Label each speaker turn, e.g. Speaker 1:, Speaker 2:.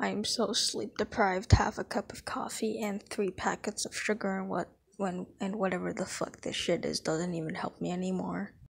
Speaker 1: I'm so sleep deprived. Half a cup of coffee and three packets of sugar and what when and whatever the fuck this shit is doesn't even help me anymore.